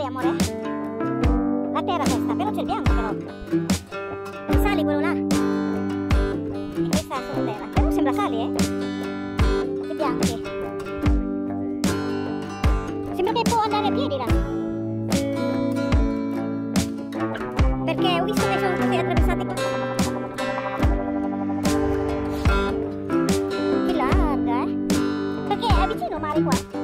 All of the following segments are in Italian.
sale, amore? La terra questa, però c'è il bianco però. Sale quello là. E questa è solo terra. Però sembra sale, eh? I bianchi. Sembra che può andare a piedi là. Perché ho visto che sono tutte attraversate qua. Che larga, eh? Perché è vicino mare qua.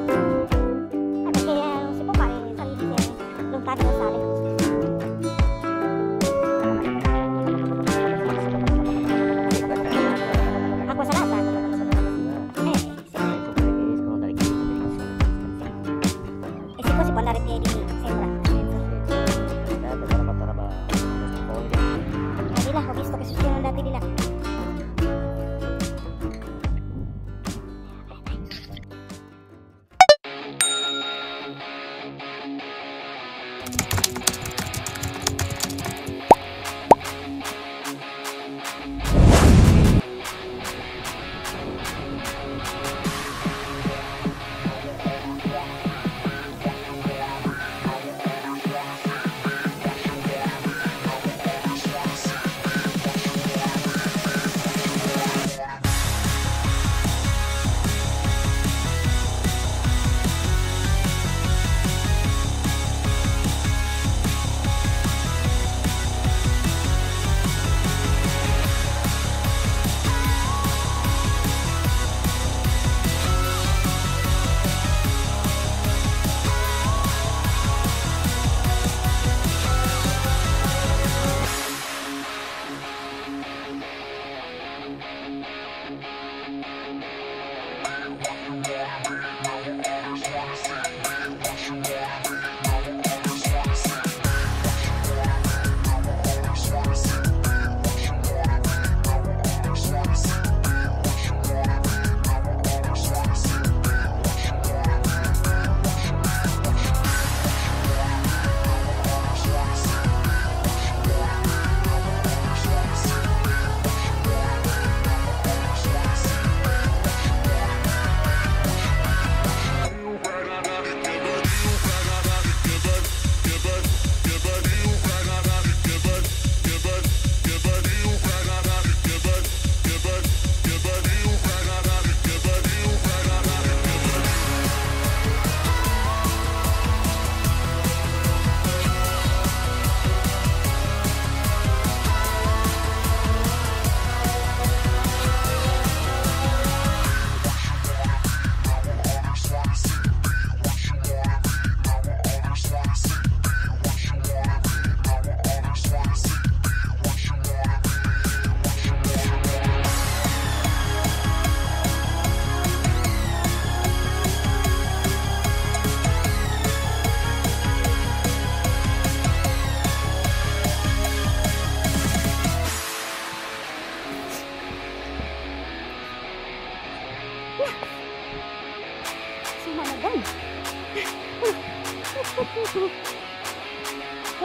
Não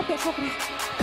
tem sofrimento.